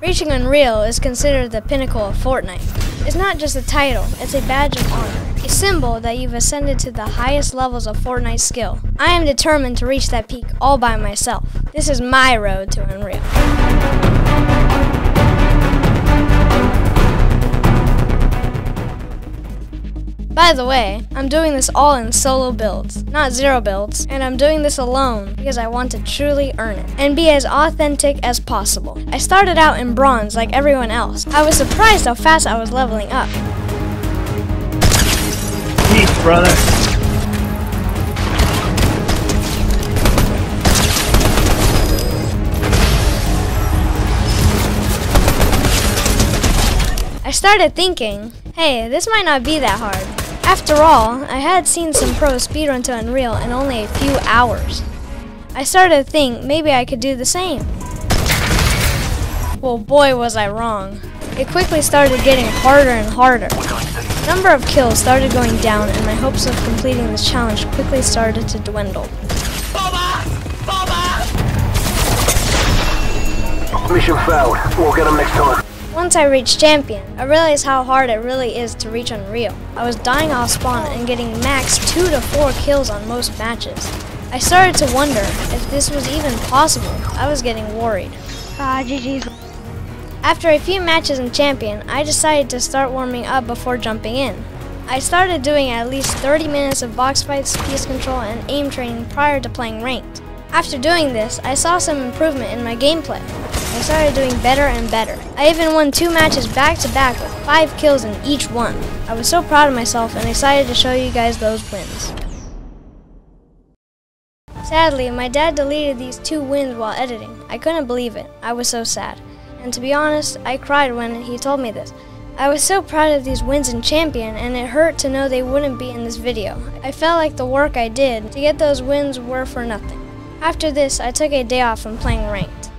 Reaching Unreal is considered the pinnacle of Fortnite. It's not just a title, it's a badge of honor, a symbol that you've ascended to the highest levels of Fortnite skill. I am determined to reach that peak all by myself. This is my road to Unreal. By the way, I'm doing this all in solo builds, not zero builds, and I'm doing this alone because I want to truly earn it and be as authentic as possible. I started out in bronze like everyone else. I was surprised how fast I was leveling up. Peace, brother. I started thinking, hey, this might not be that hard. After all, I had seen some pros speedrun to Unreal in only a few hours. I started to think maybe I could do the same. Well, boy, was I wrong. It quickly started getting harder and harder. The number of kills started going down, and my hopes of completing this challenge quickly started to dwindle. Mission failed. We'll get them next time. Once I reached champion, I realized how hard it really is to reach Unreal. I was dying off spawn and getting max 2 to 4 kills on most matches. I started to wonder if this was even possible. I was getting worried. Ah, GG's. After a few matches in champion, I decided to start warming up before jumping in. I started doing at least 30 minutes of box fights, piece control, and aim training prior to playing ranked. After doing this, I saw some improvement in my gameplay. I started doing better and better. I even won two matches back to back with five kills in each one. I was so proud of myself and excited to show you guys those wins. Sadly, my dad deleted these two wins while editing. I couldn't believe it. I was so sad. And to be honest, I cried when he told me this. I was so proud of these wins in Champion, and it hurt to know they wouldn't be in this video. I felt like the work I did to get those wins were for nothing. After this, I took a day off from playing ranked.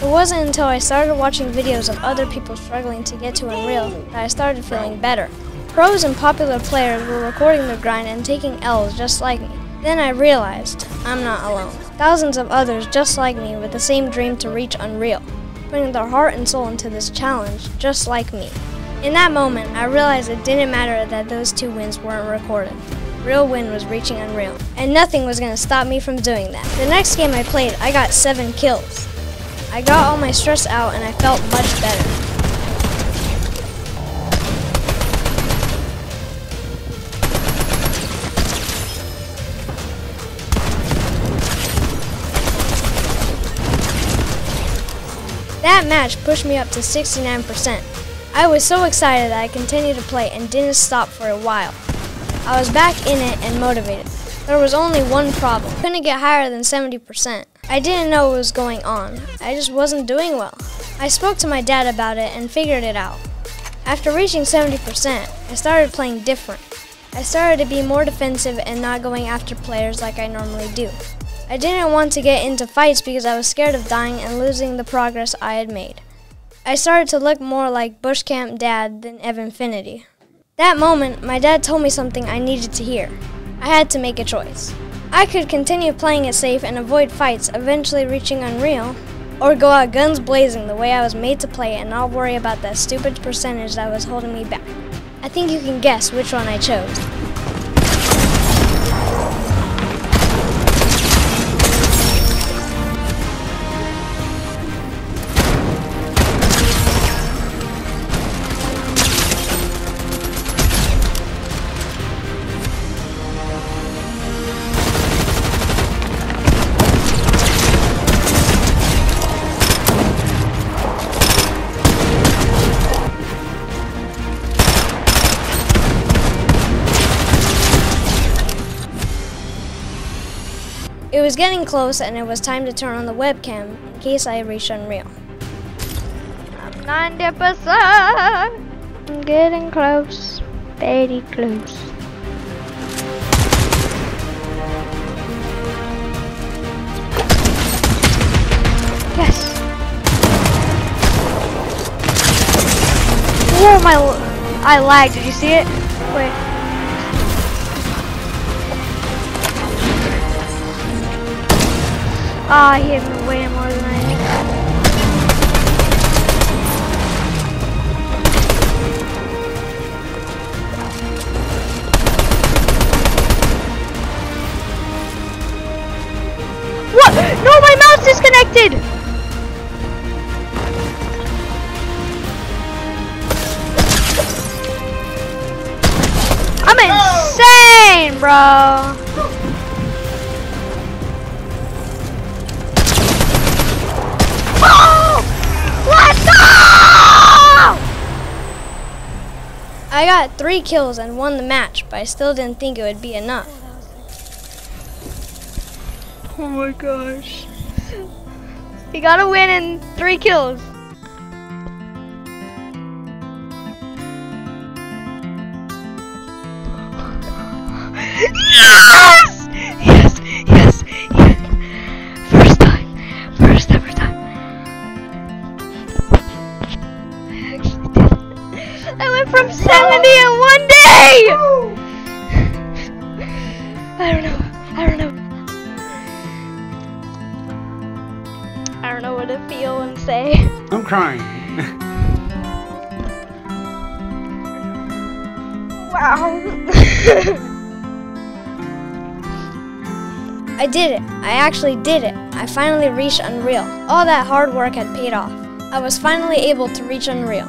It wasn't until I started watching videos of other people struggling to get to Unreal that I started feeling better. Pros and popular players were recording their grind and taking L's just like me. Then I realized I'm not alone. Thousands of others just like me with the same dream to reach Unreal, putting their heart and soul into this challenge just like me. In that moment, I realized it didn't matter that those two wins weren't recorded. Real win was reaching Unreal, and nothing was going to stop me from doing that. The next game I played, I got 7 kills. I got all my stress out and I felt much better. That match pushed me up to 69%. I was so excited that I continued to play and didn't stop for a while. I was back in it and motivated. There was only one problem. Couldn't get higher than 70%. I didn't know what was going on. I just wasn't doing well. I spoke to my dad about it and figured it out. After reaching 70%, I started playing different. I started to be more defensive and not going after players like I normally do. I didn't want to get into fights because I was scared of dying and losing the progress I had made. I started to look more like Bushcamp Dad than Evanfinity. That moment, my dad told me something I needed to hear. I had to make a choice. I could continue playing it safe and avoid fights, eventually reaching Unreal, or go out guns blazing the way I was made to play and not worry about that stupid percentage that was holding me back. I think you can guess which one I chose. It was getting close and it was time to turn on the webcam in case I reached Unreal. I'm 90%. I'm getting close. Very close. Yes. Whoa, my, I lagged. Did you see it? Wait. Ah, he hit me way more than I did. What? No, my mouse disconnected! I'm insane, bro. I got three kills and won the match, but I still didn't think it would be enough. Oh my gosh. You got a win in three kills. Yes! know. I don't know. I don't know what to feel and say. I'm crying. Wow. I did it. I actually did it. I finally reached Unreal. All that hard work had paid off. I was finally able to reach Unreal.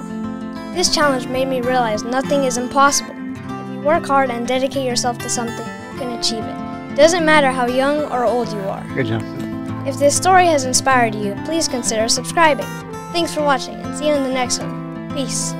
This challenge made me realize nothing is impossible. If you work hard and dedicate yourself to something, you can achieve it. Doesn't matter how young or old you are. Good job. If this story has inspired you, please consider subscribing. Thanks for watching and see you in the next one. Peace.